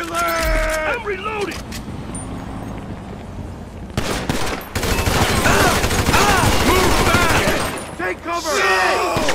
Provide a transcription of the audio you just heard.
I'm reloading! Ah, ah, Move back! Take cover! Shit!